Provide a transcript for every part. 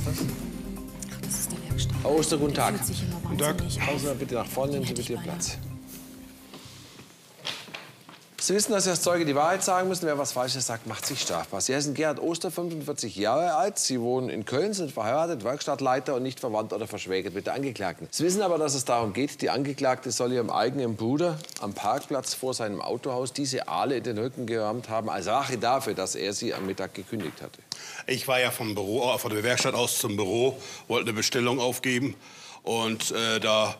ist das? Das ist der Werkstatt. Frau Oster, guten Tag. Guten Tag. auf. bitte nach vorne, nehmen Sie bitte Ihren. Platz. Sie wissen, dass Sie als Zeuge die Wahrheit sagen müssen. Wer was Falsches sagt, macht sich strafbar. Sie heißen Gerhard Oster, 45 Jahre alt. Sie wohnen in Köln, sind verheiratet, Werkstattleiter und nicht verwandt oder verschwägert mit der Angeklagten. Sie wissen aber, dass es darum geht, die Angeklagte soll ihrem eigenen Bruder am Parkplatz vor seinem Autohaus diese Aale in den Rücken gerammt haben, als Rache dafür, dass er sie am Mittag gekündigt hatte. Ich war ja vom Büro, von der Werkstatt aus zum Büro, wollte eine Bestellung aufgeben. Und äh, da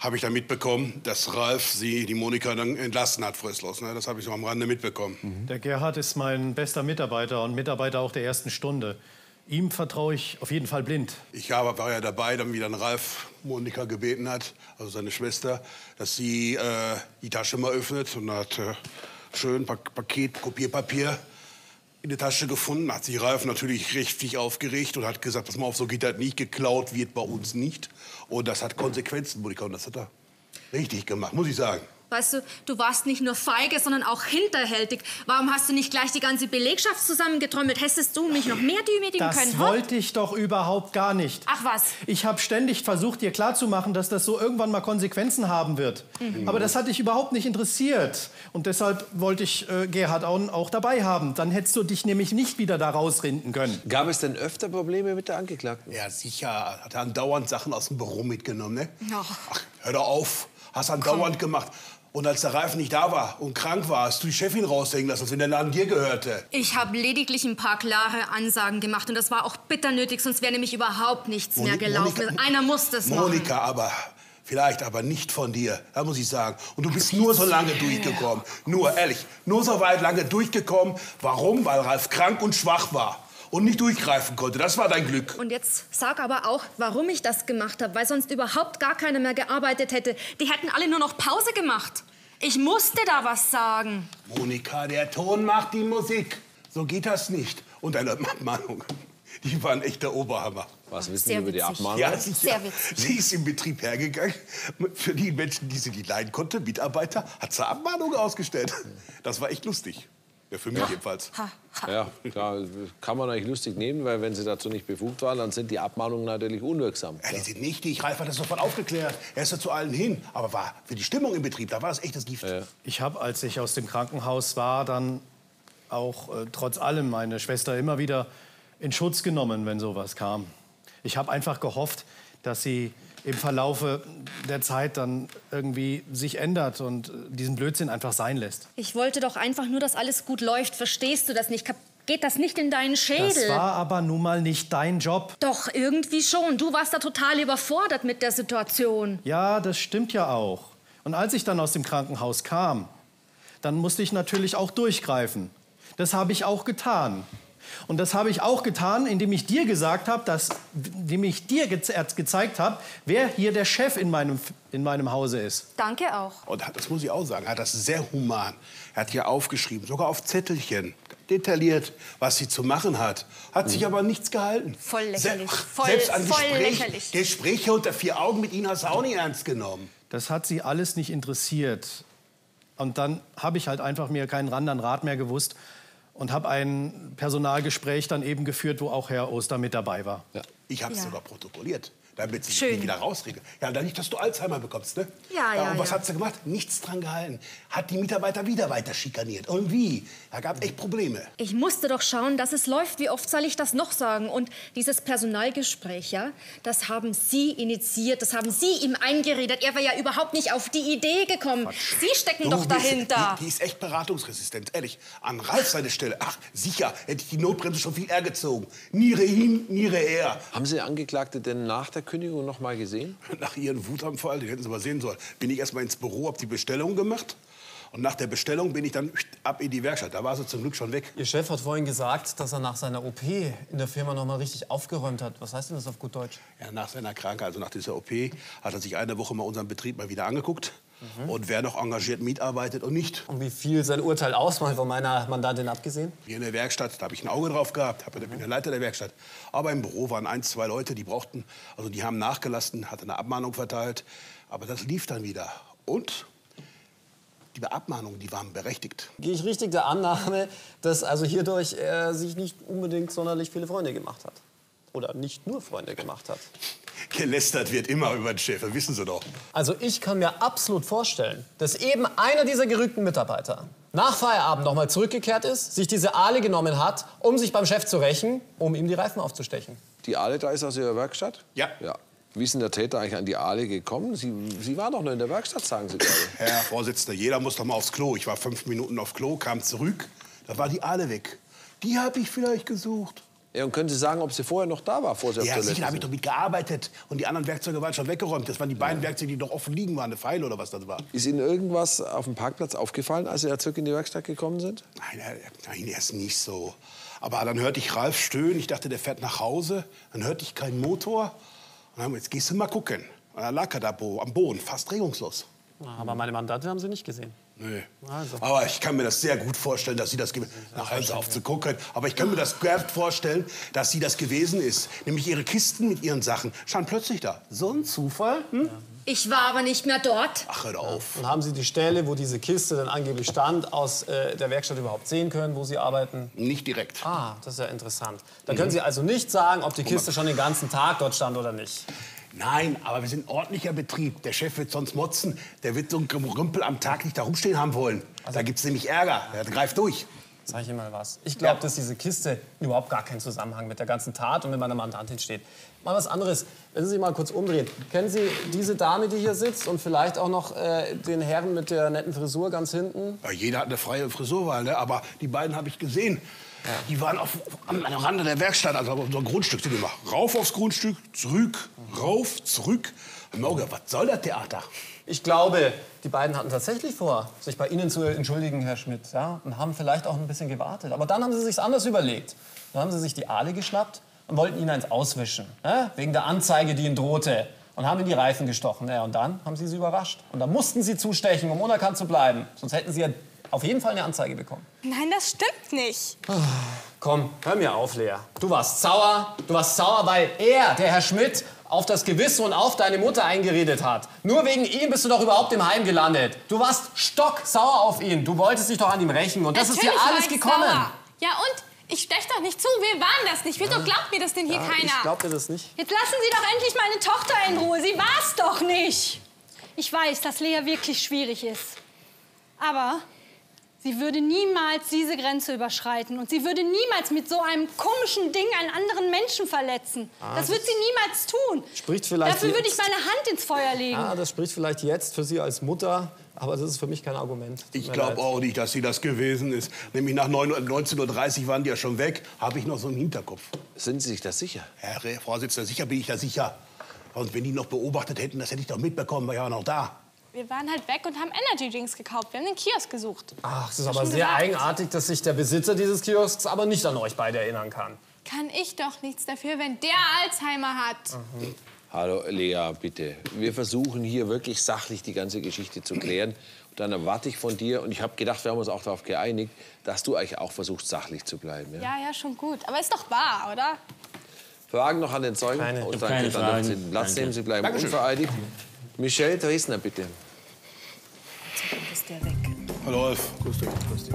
habe ich dann mitbekommen, dass Ralf sie, die Monika, dann entlassen hat, fristlos. Ne? Das habe ich so am Rande mitbekommen. Der Gerhard ist mein bester Mitarbeiter und Mitarbeiter auch der ersten Stunde. Ihm vertraue ich auf jeden Fall blind. Ich war ja dabei, dann wie dann Ralf Monika gebeten hat, also seine Schwester, dass sie äh, die Tasche mal öffnet und hat äh, schön Pak Paket, Kopierpapier in der Tasche gefunden. Hat sich Ralf natürlich richtig aufgeregt und hat gesagt, pass mal auf, so geht das nicht, geklaut wird bei uns nicht. Und das hat Konsequenzen, Monika, und das hat er richtig gemacht, muss ich sagen. Weißt du, du warst nicht nur feige, sondern auch hinterhältig. Warum hast du nicht gleich die ganze Belegschaft zusammengetrommelt? Hättest du mich noch mehr demütigen Das können? ha? wollte ich doch überhaupt gar nicht. Ach was. Ich habe ständig versucht, dir klarzumachen, dass das so irgendwann mal Konsequenzen haben wird. Mhm. Aber das hat dich überhaupt nicht interessiert. Und deshalb wollte ich äh, Gerhard auch, auch dabei haben. Dann hättest du dich nämlich nicht wieder da rausrinden können. Gab es denn öfter Probleme mit der Angeklagten? Ja, sicher. Hat er andauernd Sachen aus dem Büro mitgenommen, ne? Ach, hör doch auf. Hast andauernd gemacht. Und als der Ralf nicht da war und krank war, hast du die Chefin raushängen lassen, als wenn der Laden dir gehörte. Ich habe lediglich ein paar klare Ansagen gemacht und das war auch bitter nötig, sonst wäre nämlich überhaupt nichts mehr Moni- gelaufen. Monika- Einer muss das machen. Monika, aber vielleicht aber nicht von dir, da muss ich sagen. Und du bist nur so lange durchgekommen. Nur, ehrlich, nur so weit lange durchgekommen. Warum? Weil Ralf krank und schwach war und nicht durchgreifen konnte. Das war dein Glück. Und jetzt sag aber auch, warum ich das gemacht habe, weil sonst überhaupt gar keiner mehr gearbeitet hätte. Die hätten alle nur noch Pause gemacht. Ich musste da was sagen. Monika, der Ton macht die Musik. So geht das nicht. Und deine Abmahnungen, die waren echt der Oberhammer. Was wissen Sehr Sie über die. Abmahnung? Ja, sie, Sehr ja, witzig. sie ist im Betrieb hergegangen. Für die Menschen, die sie nicht leiden konnte, Mitarbeiter, hat sie Abmahnungen ausgestellt. Das war echt lustig. Ja, für mich jedenfalls. Ha, ha. Ja, klar, kann man eigentlich lustig nehmen, weil wenn sie dazu nicht befugt waren, dann sind die Abmahnungen natürlich unwirksam. Ja, die sind nichtig. Ralf hat das sofort aufgeklärt. Er ist ja zu allen hin. Aber war für die Stimmung im Betrieb, da war es echtes Gift. Ich habe, als ich aus dem Krankenhaus war, dann auch äh, trotz allem meine Schwester immer wieder in Schutz genommen, wenn sowas kam. Ich habe einfach gehofft, dass sie im Verlaufe der Zeit dann irgendwie sich ändert und äh, diesen Blödsinn einfach sein lässt. Ich wollte doch einfach nur, dass alles gut läuft. Verstehst du das nicht? Kap- Geht das nicht in deinen Schädel? Das war aber nun mal nicht dein Job. Doch, irgendwie schon. Du warst da total überfordert mit der Situation. Ja, das stimmt ja auch. Und als ich dann aus dem Krankenhaus kam, dann musste ich natürlich auch durchgreifen. Das habe ich auch getan. Und das habe ich auch getan, indem ich dir gesagt habe, dass, indem ich dir ge gezeigt habe, wer hier der Chef in meinem, in meinem Hause ist. Danke auch. Und das muss ich auch sagen, er hat das sehr human. Er hat hier aufgeschrieben, sogar auf Zettelchen, detailliert, was sie zu machen hat. Hat sich aber nichts gehalten. Voll lächerlich. Se- Voll- Selbst an voll Gespräch, lächerlich. Gespräche unter vier Augen mit Ihnen hast du auch nicht ernst genommen. Das hat sie alles nicht interessiert. Und dann habe ich halt einfach mir keinen Rand an Rat mehr gewusst und habe ein Personalgespräch dann eben geführt, wo auch Herr Oster mit dabei war. Ich habe es Ja. sogar protokolliert, damit sie sich Schön. wieder rausregen. Ja, dann nicht, dass du Alzheimer bekommst, ne? Ja, ja, Und was ja. hat sie gemacht? Nichts dran gehalten. Hat die Mitarbeiter wieder weiter schikaniert. Und wie? Da gab echt Probleme. Ich musste doch schauen, dass es läuft. Wie oft soll ich das noch sagen? Und dieses Personalgespräch, ja, das haben Sie initiiert, das haben Sie ihm eingeredet. Er wäre ja überhaupt nicht auf die Idee gekommen. Sie stecken Du doch dahinter. Die, die ist echt beratungsresistent, ehrlich. An Ralf seine Stelle, ach, sicher, hätte ich die Notbremse schon viel eher gezogen. Niere hin, Niere her. Haben Sie Angeklagte denn nach der Kündigung noch mal gesehen? Nach ihrem Wutanfall, den hätten Sie mal sehen sollen, bin ich erst mal ins Büro, hab die Bestellung gemacht. Und nach der Bestellung bin ich dann ab in die Werkstatt. Da war sie zum Glück schon weg. Ihr Chef hat vorhin gesagt, dass er nach seiner OP in der Firma noch mal richtig aufgeräumt hat. Was heißt denn das auf gut Deutsch? Ja, nach seiner Krankheit, also nach dieser OP, hat er sich eine Woche mal unseren Betrieb mal wieder angeguckt. Und wer noch engagiert mitarbeitet und nicht. Und wie viel sein Urteil ausmacht, von meiner Mandantin abgesehen? Hier in der Werkstatt, da habe ich ein Auge drauf gehabt, hab, bin der Leiter der Werkstatt. Aber im Büro waren ein, zwei Leute, die brauchten, also die haben nachgelassen, hat eine Abmahnung verteilt. Aber das lief dann wieder. Und die Abmahnungen, die waren berechtigt. Gehe ich richtig der Annahme, dass also hierdurch er sich nicht unbedingt sonderlich viele Freunde gemacht hat? Oder nicht nur Freunde gemacht hat. Gelästert wird immer über den Chef, das wissen Sie doch. Also ich kann mir absolut vorstellen, dass eben einer dieser gerügten Mitarbeiter nach Feierabend nochmal zurückgekehrt ist, sich diese Aale genommen hat, um sich beim Chef zu rächen, um ihm die Reifen aufzustechen. Die Aale da ist aus Ihrer Werkstatt? Ja. ja. Wie ist denn der Täter eigentlich an die Aale gekommen? Sie, Sie waren doch nur in der Werkstatt, sagen Sie gerade. Herr Vorsitzender, jeder muss doch mal aufs Klo. Ich war fünf Minuten auf Klo, kam zurück, da war die Aale weg. Die habe ich vielleicht gesucht. Ja, und können Sie sagen, ob sie vorher noch da war, vor Sie Ja, Toilette sicher, habe ich doch mitgearbeitet. Und die anderen Werkzeuge waren schon weggeräumt. Das waren die beiden Werkzeuge, die noch offen liegen waren. Eine Pfeile oder was das war. Ist Ihnen irgendwas auf dem Parkplatz aufgefallen, als Sie da zurück in die Werkstatt gekommen sind? Nein, er- nein, er ist nicht so. Aber dann hörte ich Ralf stöhnen. Ich dachte, der fährt nach Hause. Dann hörte ich keinen Motor. Und dann jetzt gehst du mal gucken. Und dann lag er da am Boden, fast regungslos. Aber meine Mandate haben Sie nicht gesehen. Nee. Also. Aber ich kann mir das sehr gut vorstellen, dass sie das gewesen Nach Hause aufzugucken. Aber ich kann mir das gut vorstellen, dass sie das gewesen ist. Nämlich ihre Kisten mit ihren Sachen standen plötzlich da. So ein Zufall? Hm? Ich war aber nicht mehr dort. Ach, hör auf. Und haben Sie die Stelle, wo diese Kiste dann angeblich stand, aus äh, der Werkstatt überhaupt sehen können, wo Sie arbeiten? Nicht direkt. Ah, das ist ja interessant. Dann können Sie also nicht sagen, ob die Kiste schon den ganzen Tag dort stand oder nicht. Nein, aber wir sind ein ordentlicher Betrieb. Der Chef wird sonst motzen. Der wird so einen Rümpel am Tag nicht da rumstehen haben wollen. Da gibt's nämlich Ärger. Der greift durch. Sag ich Ihnen mal was. Ich glaube, dass diese Kiste überhaupt gar keinen Zusammenhang mit der ganzen Tat und mit meiner Mandantin steht. Mal was anderes. Wenn Sie sich mal kurz umdrehen. Kennen Sie diese Dame, die hier sitzt und vielleicht auch noch äh, den Herrn mit der netten Frisur ganz hinten? Ja, jeder hat eine freie Frisurwahl, ne? aber die beiden habe ich gesehen. Die waren auf, am am Rande der Werkstatt, also auf unserem Grundstück. Sind immer rauf aufs Grundstück, zurück, rauf, zurück. Morgen, was soll das Theater? Ich glaube, die beiden hatten tatsächlich vor, sich bei Ihnen zu entschuldigen, Herr Schmidt, ja, und haben vielleicht auch ein bisschen gewartet. Aber dann haben sie sich anders überlegt. Dann haben sie sich die Aale geschnappt und wollten ihn eins auswischen, ja, wegen der Anzeige, die ihnen drohte, und haben in die Reifen gestochen. Ja, und dann haben sie sie überrascht. Und dann mussten sie zustechen, um unerkannt zu bleiben. Sonst hätten sie ja auf jeden Fall eine Anzeige bekommen. Nein, das stimmt nicht. Komm, hör mir auf, Lea. Du warst sauer. Du warst sauer, weil er, der Herr Schmidt, auf das Gewissen und auf deine Mutter eingeredet hat. Nur wegen ihm bist du doch überhaupt im Heim gelandet. Du warst stocksauer auf ihn. Du wolltest dich doch an ihm rächen. Und das ist dir Natürlich alles gekommen. sauer. Ja, und? Ich stech doch nicht zu. Wir waren das nicht. Wieso glaubt mir das denn hier Ja, keiner? Ich glaub dir das nicht. Jetzt lassen Sie doch endlich meine Tochter in Ruhe. Sie war's doch nicht. Ich weiß, dass Lea wirklich schwierig ist. Aber sie würde niemals diese Grenze überschreiten. Und sie würde niemals mit so einem komischen Ding einen anderen Menschen verletzen. das wird sie niemals tun. Ah, Spricht vielleicht Dafür würde ich meine Hand ins Feuer legen. Ja, das spricht vielleicht jetzt für Sie als Mutter, aber das ist für mich kein Argument. Tut Ich glaube auch nicht, dass sie das gewesen ist. Nämlich nach 9 Uhr- 19.30 Uhr waren die ja schon weg. Habe ich noch so im Hinterkopf. Sind Sie sich da sicher? Herr Vorsitzender, sicher bin ich da sicher. Und wenn die noch beobachtet hätten, das hätte ich doch mitbekommen, war ja noch da. Wir waren halt weg und haben Energy Drinks gekauft. Wir haben den Kiosk gesucht. Ach, es ist aber sehr gesagt. eigenartig, dass sich der Besitzer dieses Kiosks aber nicht an euch beide erinnern kann. Kann ich doch nichts dafür, wenn der Alzheimer hat. Hallo, Lea, bitte. Wir versuchen hier wirklich sachlich die ganze Geschichte zu klären. Und dann erwarte ich von dir, und ich habe gedacht, wir haben uns auch darauf geeinigt, dass du eigentlich auch versuchst, sachlich zu bleiben. Ja? Ja, ja, schon gut. Aber ist doch wahr, oder? Fragen noch an den Zeugen? Keine. Und Ich dann keine dann Fragen. Platz Danke. nehmen, Sie bleiben Dankeschön. unvereidigt. Michelle Dresdner, bitte. Ist der weg. Hallo, Rolf. Grüß dich. Grüß dich.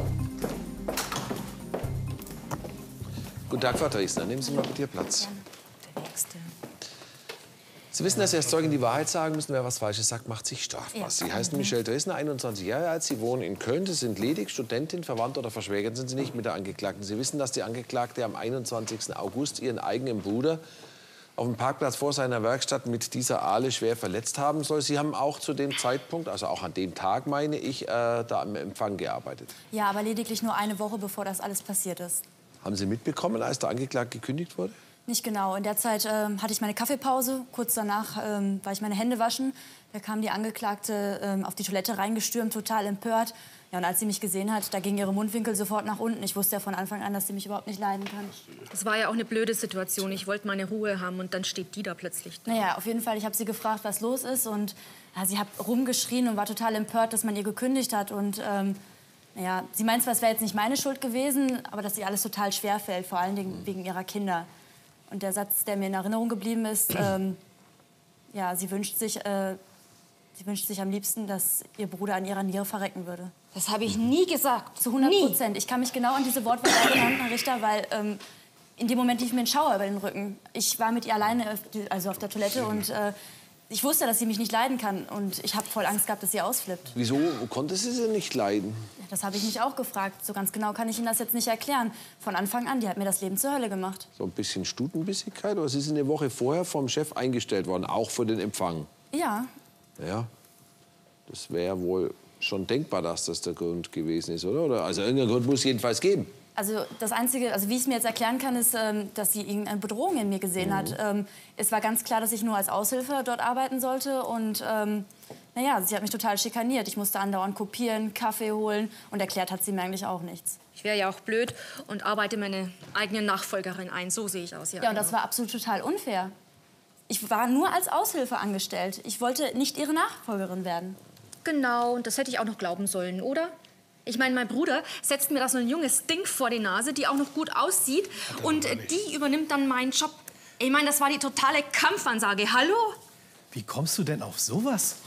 Guten Tag, Frau Dresdner. Nehmen Sie mal bitte Ihr Platz. Der nächste. Sie wissen, dass Sie als Zeugen die Wahrheit sagen müssen. Wer was Falsches sagt, macht sich strafbar. Sie heißen Michelle Dresdner, 21 Jahre alt. Sie wohnen in Köln. Sie sind ledig, Studentin, verwandt oder verschwägert sind Sie nicht mit der Angeklagten. Sie wissen, dass die Angeklagte am 21. August ihren eigenen Bruder auf dem Parkplatz vor seiner Werkstatt mit dieser Aale schwer verletzt haben soll. Sie haben auch zu dem Zeitpunkt, also auch an dem Tag, meine ich, äh, da am Empfang gearbeitet. Ja, aber lediglich nur eine Woche, bevor das alles passiert ist. Haben Sie mitbekommen, als der Angeklagte gekündigt wurde? Nicht genau. In der Zeit ähm, hatte ich meine Kaffeepause. Kurz danach ähm, war ich meine Hände waschen. Da kam die Angeklagte ähm, auf die Toilette reingestürmt, total empört. Ja, und als sie mich gesehen hat, da ging ihre Mundwinkel sofort nach unten. Ich wusste ja von Anfang an, dass sie mich überhaupt nicht leiden kann. Das war ja auch eine blöde Situation. Ich wollte meine Ruhe haben und dann steht die da plötzlich. Naja, auf jeden Fall, ich habe sie gefragt, was los ist. Und ja, sie hat rumgeschrien und war total empört, dass man ihr gekündigt hat. Und ähm, naja, sie meint zwar, es wäre jetzt nicht meine Schuld gewesen, aber dass ihr alles total schwer fällt, vor allen Dingen wegen ihrer Kinder. Und der Satz, der mir in Erinnerung geblieben ist, ähm, ja, sie wünscht sich, äh, sie wünscht sich am liebsten, dass ihr Bruder an ihrer Niere verrecken würde. Das habe ich nie gesagt. Zu 100 Nie. Prozent. Ich kann mich genau an diese Wortwahl erinnern, Herr Richter, weil ähm, in dem Moment lief mir ein Schauer über den Rücken. Ich war mit ihr alleine, auf die- also auf der Toilette und äh, ich wusste, dass sie mich nicht leiden kann und ich habe voll Angst gehabt, dass sie ausflippt. Wieso konnte sie sie nicht leiden? Das habe ich mich auch gefragt. So ganz genau kann ich Ihnen das jetzt nicht erklären. Von Anfang an, die hat mir das Leben zur Hölle gemacht. So ein bisschen Stutenbissigkeit? Oder sie ist eine Woche vorher vom Chef eingestellt worden, auch für den Empfang? Ja, Ja, das wäre wohl schon denkbar, dass das der Grund gewesen ist, oder? oder? Also irgendeinen Grund muss es jedenfalls geben. Also das Einzige, also wie ich es mir jetzt erklären kann, ist, ähm, dass sie irgendeine Bedrohung in mir gesehen hat. Ähm, es war ganz klar, dass ich nur als Aushilfe dort arbeiten sollte und ähm, naja, sie hat mich total schikaniert. Ich musste andauernd kopieren, Kaffee holen und erklärt hat sie mir eigentlich auch nichts. Ich wäre ja auch blöd und arbeite meine eigene Nachfolgerin ein. So sehe ich aus, ja. Ja, und das war absolut total unfair. Ich war nur als Aushilfe angestellt. Ich wollte nicht ihre Nachfolgerin werden. Genau, und das hätte ich auch noch glauben sollen, oder? Ich meine, mein Bruder setzt mir da so ein junges Ding vor die Nase, die auch noch gut aussieht. Und die übernimmt dann meinen Job. Ich meine, das war die totale Kampfansage. Hallo? Wie kommst du denn auf sowas?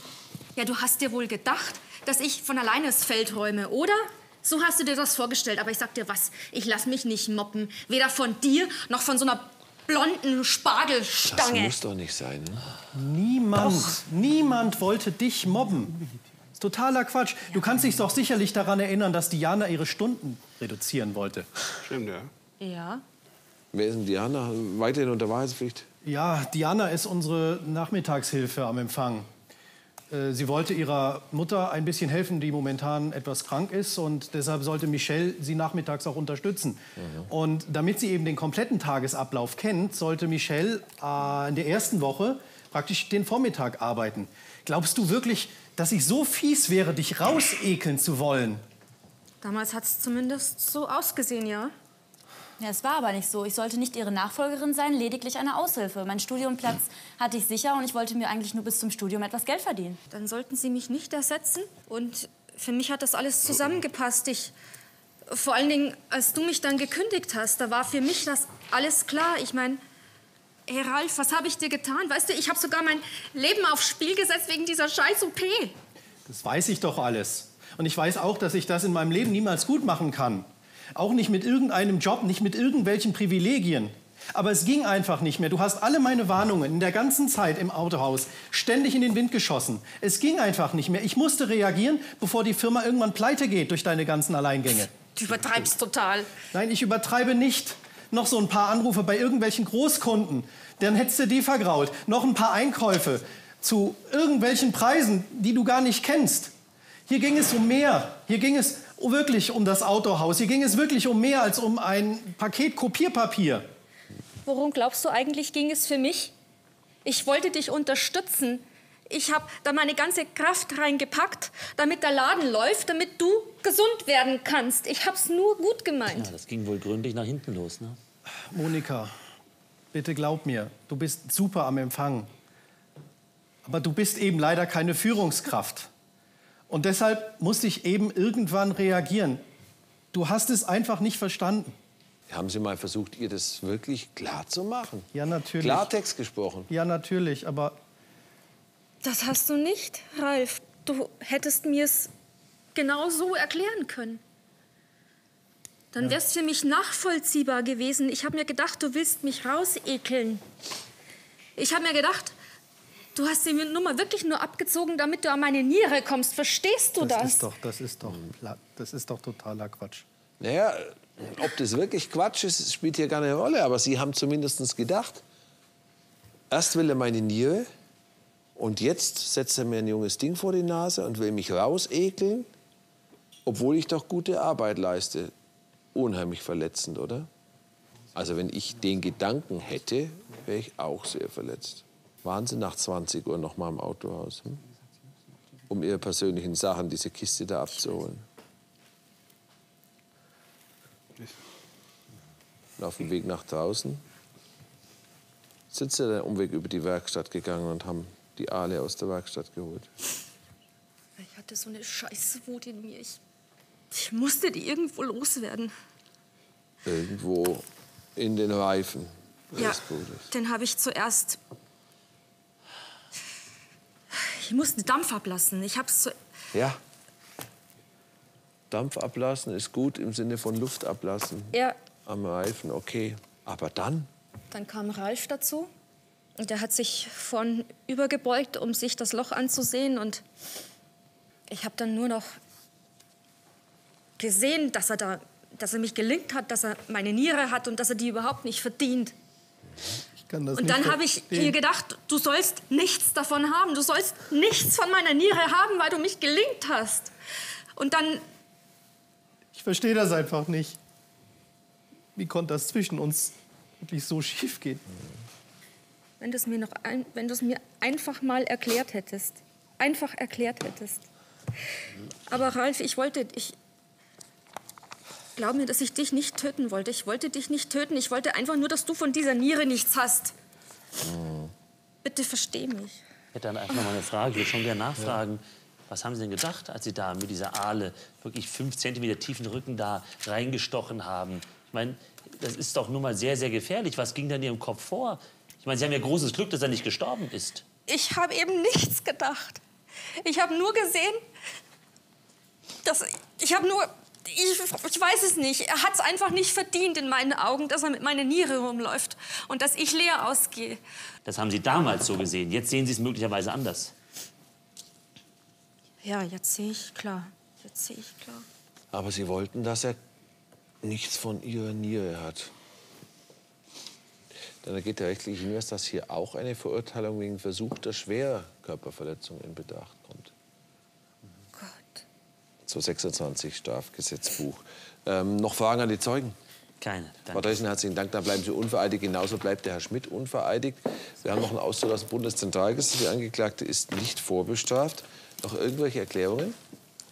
Ja, du hast dir wohl gedacht, dass ich von alleine das Feld räume, oder? So hast du dir das vorgestellt. Aber ich sag dir was, ich lass mich nicht moppen. Weder von dir noch von so einer blonden Das Spargelstange. muss doch nicht sein. Ne? Niemand, niemand wollte dich mobben. Totaler Quatsch. Du kannst dich doch sicherlich daran erinnern, dass Diana ihre Stunden reduzieren wollte. Stimmt, ja. Ja. Wer ist denn Diana? Weiterhin unter Wahrheitspflicht? Ja, Diana ist unsere Nachmittagshilfe am Empfang. Äh, Sie wollte ihrer Mutter ein bisschen helfen, die momentan etwas krank ist. Und deshalb sollte Michelle sie nachmittags auch unterstützen. Und damit sie eben den kompletten Tagesablauf kennt, sollte Michelle äh, in der ersten Woche praktisch den Vormittag arbeiten. Glaubst du wirklich, dass ich so fies wäre, dich rausekeln zu wollen? Damals hat es zumindest so ausgesehen, ja. Ja, es war aber nicht so. Ich sollte nicht ihre Nachfolgerin sein, lediglich eine Aushilfe. Mein Studiumplatz hatte ich sicher und ich wollte mir eigentlich nur bis zum Studium etwas Geld verdienen. Dann sollten Sie mich nicht ersetzen. Und für mich hat das alles zusammengepasst. Ich, vor allen Dingen, als du mich dann gekündigt hast, da war für mich das alles klar. Ich meine, hey Ralf, was habe ich dir getan? Weißt du, ich habe sogar mein Leben aufs Spiel gesetzt wegen dieser scheiß OP. Das weiß ich doch alles. Und ich weiß auch, dass ich das in meinem Leben niemals gut machen kann. Auch nicht mit irgendeinem Job, nicht mit irgendwelchen Privilegien. Aber es ging einfach nicht mehr. Du hast alle meine Warnungen in der ganzen Zeit im Autohaus ständig in den Wind geschossen. Es ging einfach nicht mehr. Ich musste reagieren, bevor die Firma irgendwann pleite geht durch deine ganzen Alleingänge. Du übertreibst total. Nein, ich übertreibe nicht. Noch so ein paar Anrufe bei irgendwelchen Großkunden. Dann hättest du die vergrault. Noch ein paar Einkäufe zu irgendwelchen Preisen, die du gar nicht kennst. Hier ging es um mehr. Hier ging es wirklich um das Autohaus. Hier ging es wirklich um mehr als um ein Paket Kopierpapier. Worum glaubst du eigentlich ging es für mich? Ich wollte dich unterstützen. Ich habe da meine ganze Kraft reingepackt, damit der Laden läuft, damit du gesund werden kannst. Ich hab's nur gut gemeint. Ja, das ging wohl gründlich nach hinten los, ne? Monika, bitte glaub mir, du bist super am Empfang. Aber du bist eben leider keine Führungskraft. Und deshalb musste ich eben irgendwann reagieren. Du hast es einfach nicht verstanden. Haben Sie mal versucht, ihr das wirklich klar zu machen? Ja, natürlich. Klartext gesprochen. Ja, natürlich, aber Das hast du nicht, Ralf. Du hättest mir's genau so erklären können. Dann wär's für mich nachvollziehbar gewesen. Ich habe mir gedacht, du willst mich rausekeln. Ich habe mir gedacht, du hast die Nummer wirklich nur abgezogen, damit du an meine Niere kommst. Verstehst du das? das ist doch, das ist doch, das ist doch totaler Quatsch. Naja, ob das wirklich Quatsch ist, spielt hier keine Rolle. Aber Sie haben zumindest gedacht. Erst will er meine Niere und jetzt setzt er mir ein junges Ding vor die Nase und will mich rausekeln, obwohl ich doch gute Arbeit leiste. Unheimlich verletzend, oder? Also wenn ich den Gedanken hätte, wäre ich auch sehr verletzt. Waren Sie nach 20 Uhr noch mal im Autohaus, hm? um Ihre persönlichen Sachen, diese Kiste da abzuholen? Und auf dem Weg nach draußen sind sie den Umweg über die Werkstatt gegangen und haben die Aale aus der Werkstatt geholt. Ich hatte so eine Scheißwut in mir. Ich, ich musste die irgendwo loswerden. Irgendwo in den Reifen Ja, den habe ich zuerst. Ich musste Dampf ablassen. Ich hab's zu. Ja. Dampf ablassen ist gut im Sinne von Luft ablassen. Ja, Am Reifen, okay. Aber dann? Dann kam Ralf dazu und der hat sich von übergebeugt, um sich das Loch anzusehen und ich habe dann nur noch gesehen, dass er da, dass er mich gelingt hat, dass er meine Niere hat und dass er die überhaupt nicht verdient. Ich kann das Und dann habe ich mir gedacht, du sollst nichts davon haben. Du sollst nichts von meiner Niere haben, weil du mich gelingt hast. Und dann, Ich verstehe das einfach nicht. Wie konnte das zwischen uns wirklich so schief gehen? Wenn du es mir noch ein, wenn du es mir einfach mal erklärt hättest, einfach erklärt hättest. Aber Ralf, ich wollte, ich glaub mir, dass ich dich nicht töten wollte. Ich wollte dich nicht töten. Ich wollte einfach nur, dass du von dieser Niere nichts hast. Bitte versteh mich. Ich hätte dann einfach mal eine Frage, ich würde schon gerne nachfragen. Was haben Sie denn gedacht, als Sie da mit dieser Aale wirklich fünf Zentimeter tiefen Rücken da reingestochen haben? Ich meine, das ist doch nun mal sehr, sehr gefährlich. Was ging da in Ihrem Kopf vor? Ich meine, Sie haben ja großes Glück, dass er nicht gestorben ist. Ich habe eben nichts gedacht. Ich habe nur gesehen, dass ich habe nur ich, ich weiß es nicht. Er hat es einfach nicht verdient in meinen Augen, dass er mit meiner Niere rumläuft und dass ich leer ausgehe. Das haben Sie damals so gesehen. Jetzt sehen Sie es möglicherweise anders. Ja, jetzt sehe ich klar. Jetzt sehe ich klar. Aber Sie wollten, dass er nichts von Ihrer Niere hat. Dann ergeht der rechtliche Hinweis, dass hier auch eine Verurteilung wegen versuchter schwerer Körperverletzung in Betracht kommt. Gott. So 26 Strafgesetzbuch. Ähm, noch Fragen an die Zeugen? Keine. Frau. Dreschen, herzlichen Dank. Dann bleiben Sie unvereidigt. Genauso bleibt der Herr Schmidt unvereidigt. Wir haben noch einen Auszug aus dem Bundeszentralgericht. Die Angeklagte ist nicht vorbestraft. Noch irgendwelche Erklärungen?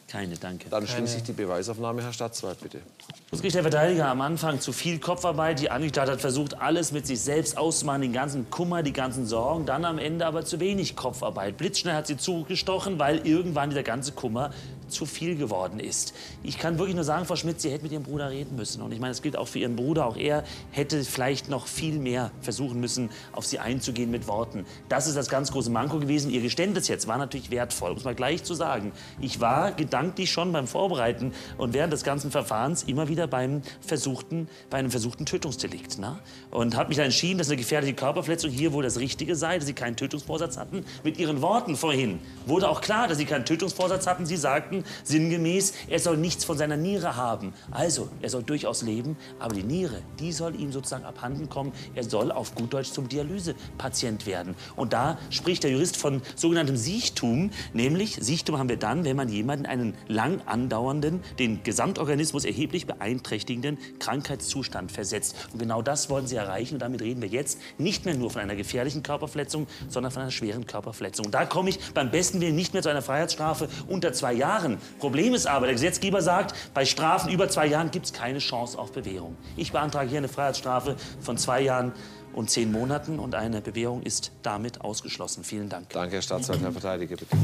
Keine, danke. Dann schließe ich die Beweisaufnahme. Herr Staatsanwalt, bitte. Das Gericht der Verteidiger am Anfang zu viel Kopfarbeit. Die Angeklagte hat versucht, alles mit sich selbst auszumachen, den ganzen Kummer, die ganzen Sorgen. Dann am Ende aber zu wenig Kopfarbeit. Blitzschnell hat sie zugestochen, weil irgendwann dieser ganze Kummer zu viel geworden ist. Ich kann wirklich nur sagen, Frau Schmidt, Sie hätten mit Ihrem Bruder reden müssen. Und ich meine, es gilt auch für Ihren Bruder. Auch er hätte vielleicht noch viel mehr versuchen müssen, auf Sie einzugehen mit Worten. Das ist das ganz große Manko gewesen. Ihr Geständnis jetzt war natürlich wertvoll, es mal gleich zu sagen. Ich war gedanklich schon beim Vorbereiten und während des ganzen Verfahrens immer wieder beim versuchten, bei einem versuchten Tötungsdelikt. Ne? Und habe mich dann entschieden, dass eine gefährliche Körperverletzung hier wohl das Richtige sei, dass Sie keinen Tötungsvorsatz hatten. Mit Ihren Worten vorhin wurde auch klar, dass Sie keinen Tötungsvorsatz hatten. Sie sagten sinngemäß, er soll nichts von seiner Niere haben. Also, er soll durchaus leben, aber die Niere, die soll ihm sozusagen abhanden kommen. Er soll auf gut Deutsch zum Dialysepatient werden. Und da spricht der Jurist von sogenanntem Siechtum, nämlich Siechtum haben wir dann, wenn man jemanden einen lang andauernden, den Gesamtorganismus erheblich beeinträchtigenden Krankheitszustand versetzt. Und genau das wollen sie erreichen. Und damit reden wir jetzt nicht mehr nur von einer gefährlichen Körperverletzung, sondern von einer schweren Körperverletzung. Und da komme ich beim besten Willen nicht mehr zu einer Freiheitsstrafe unter zwei Jahren. Problem ist aber, der Gesetzgeber sagt, bei Strafen über zwei Jahren gibt es keine Chance auf Bewährung. Ich beantrage hier eine Freiheitsstrafe von zwei Jahren und zehn Monaten und eine Bewährung ist damit ausgeschlossen. Vielen Dank. Danke, Herr Staatsanwalt. Herr Verteidiger, bitte.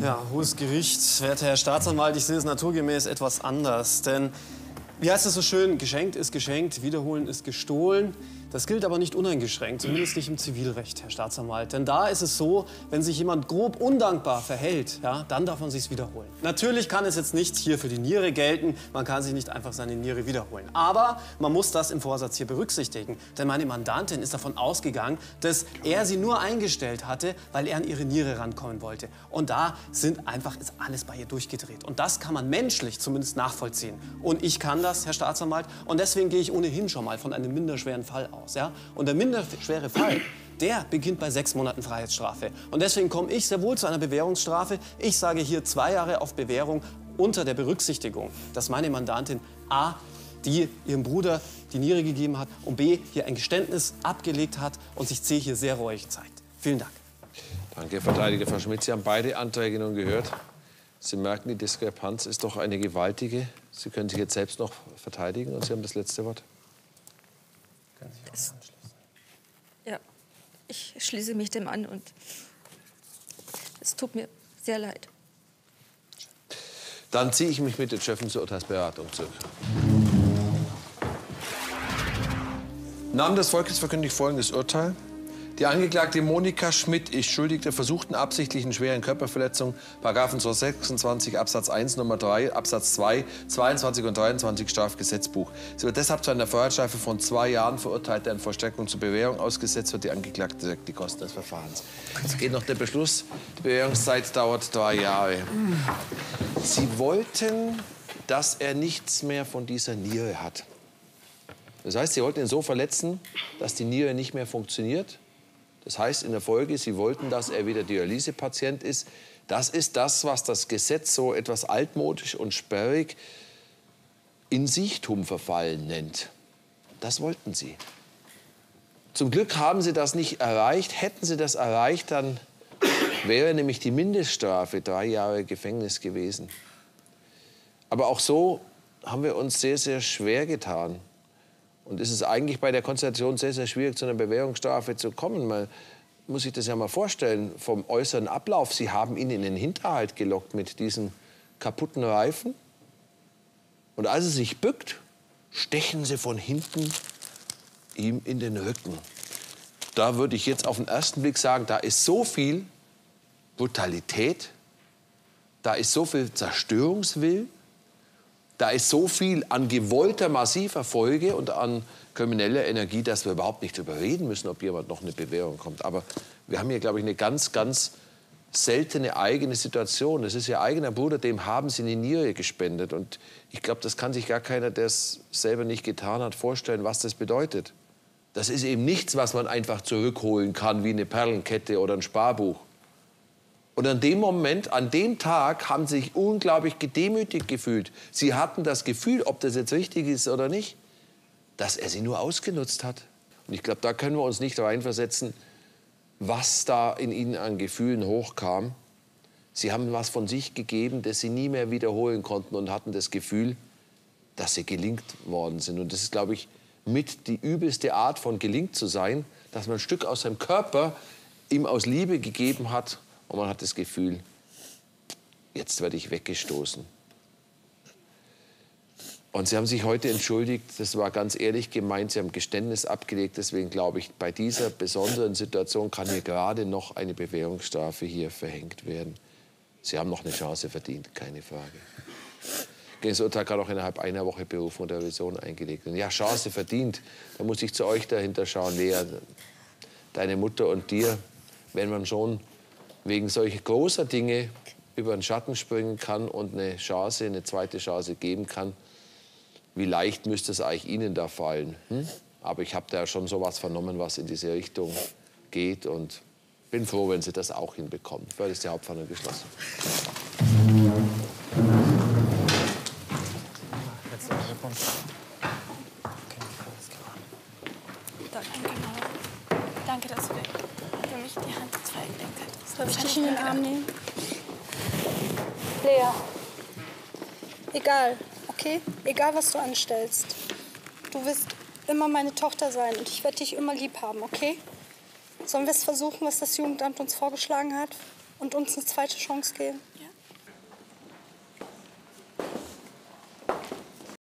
Ja, hohes Gericht, werter Herr Staatsanwalt, ich sehe es naturgemäß etwas anders. Denn, wie heißt es so schön, geschenkt ist geschenkt, wiederholen ist gestohlen. Das gilt aber nicht uneingeschränkt, zumindest nicht im Zivilrecht, Herr Staatsanwalt. Denn da ist es so, wenn sich jemand grob undankbar verhält, ja, dann darf man sich's wiederholen. Natürlich kann es jetzt nicht hier für die Niere gelten, man kann sich nicht einfach seine Niere wiederholen. Aber man muss das im Vorsatz hier berücksichtigen. Denn meine Mandantin ist davon ausgegangen, dass er sie nur eingestellt hatte, weil er an ihre Niere rankommen wollte. Und da sind einfach ist alles bei ihr durchgedreht. Und das kann man menschlich zumindest nachvollziehen. Und ich kann das, Herr Staatsanwalt. Und deswegen gehe ich ohnehin schon mal von einem minderschweren Fall aus. Ja? Und der minderschwere Fall, der beginnt bei sechs Monaten Freiheitsstrafe. Und deswegen komme ich sehr wohl zu einer Bewährungsstrafe. Ich sage hier zwei Jahre auf Bewährung unter der Berücksichtigung, dass meine Mandantin A die ihrem Bruder die Niere gegeben hat und B hier ein Geständnis abgelegt hat und sich C hier sehr reuig zeigt. Vielen Dank. Danke, Verteidiger. Frau Schmidt, Sie haben beide Anträge nun gehört. Sie merken, die Diskrepanz ist doch eine gewaltige. Sie können sich jetzt selbst noch verteidigen und Sie haben das letzte Wort. Ja, ich schließe mich dem an und es tut mir sehr leid. Dann ziehe ich mich mit den Schöffen zur Urteilsberatung zurück. Im Namen des Volkes verkünde ich folgendes Urteil. Die Angeklagte Monika Schmidt ist schuldig der versuchten absichtlichen schweren Körperverletzung, Paragraphen 226 Absatz 1 Nummer 3 Absatz 2, 22 und 23 Strafgesetzbuch. Sie wird deshalb zu einer Freiheitsstrafe von zwei Jahren verurteilt, deren Vollstreckung zur Bewährung ausgesetzt wird. Die Angeklagte sagt die Kosten des Verfahrens. Es geht noch der Beschluss. Die Bewährungszeit dauert drei Jahre. Sie wollten, dass er nichts mehr von dieser Niere hat. Das heißt, Sie wollten ihn so verletzen, dass die Niere nicht mehr funktioniert. Das heißt in der Folge, Sie wollten, dass er wieder Dialysepatient ist. Das ist das, was das Gesetz so etwas altmodisch und sperrig in Sichtum verfallen nennt. Das wollten Sie. Zum Glück haben Sie das nicht erreicht. Hätten Sie das erreicht, dann wäre nämlich die Mindeststrafe drei Jahre Gefängnis gewesen. Aber auch so haben wir uns sehr, sehr schwer getan. Und es ist eigentlich bei der Konstellation sehr, sehr schwierig, zu einer Bewährungsstrafe zu kommen. Man muss sich das ja mal vorstellen, vom äußeren Ablauf. Sie haben ihn in den Hinterhalt gelockt mit diesen kaputten Reifen. Und als er sich bückt, stechen sie von hinten ihm in den Rücken. Da würde ich jetzt auf den ersten Blick sagen, da ist so viel Brutalität, da ist so viel Zerstörungswill, da ist so viel an gewollter massiver Folge und an krimineller Energie, dass wir überhaupt nicht darüber reden müssen, ob jemand noch eine Bewährung kommt. Aber wir haben hier, glaube ich, eine ganz, ganz seltene eigene Situation. Das ist Ihr eigener Bruder, dem haben Sie eine Niere gespendet. Und ich glaube, das kann sich gar keiner, der es selber nicht getan hat, vorstellen, was das bedeutet. Das ist eben nichts, was man einfach zurückholen kann, wie eine Perlenkette oder ein Sparbuch. Und an dem Moment, an dem Tag, haben sie sich unglaublich gedemütigt gefühlt. Sie hatten das Gefühl, ob das jetzt richtig ist oder nicht, dass er sie nur ausgenutzt hat. Und ich glaube, da können wir uns nicht reinversetzen, was da in ihnen an Gefühlen hochkam. Sie haben was von sich gegeben, das sie nie mehr wiederholen konnten und hatten das Gefühl, dass sie gelingt worden sind. Und das ist, glaube ich, mit die übelste Art von gelingt zu sein, dass man ein Stück aus seinem Körper ihm aus Liebe gegeben hat und man hat das Gefühl, jetzt werde ich weggestoßen. Und Sie haben sich heute entschuldigt, das war ganz ehrlich gemeint, Sie haben Geständnis abgelegt. Deswegen glaube ich, bei dieser besonderen Situation kann hier gerade noch eine Bewährungsstrafe hier verhängt werden. Sie haben noch eine Chance verdient, keine Frage. Gegen das Urteil kann auch innerhalb einer Woche Berufung und Revision eingelegt werden. Ja, Chance verdient. Da muss ich zu euch dahinter schauen, Lea. Deine Mutter und dir, wenn man schon wegen solcher großer Dinge über den Schatten springen kann und eine Chance, eine zweite Chance geben kann, wie leicht müsste es eigentlich Ihnen da fallen? Hm? Aber ich habe da schon so was vernommen, was in diese Richtung geht und bin froh, wenn Sie das auch hinbekommen. Für ist die Hauptverhandlung geschlossen. Danke, Mama. Danke, dass du für mich die Hand freigelegt hast. Darf ich dich in den Arm nehmen? Lea. Egal, okay? Egal, was du anstellst. Du wirst immer meine Tochter sein und ich werde dich immer lieb haben, okay? Sollen wir es versuchen, was das Jugendamt uns vorgeschlagen hat? Und uns eine zweite Chance geben?